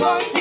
contigo.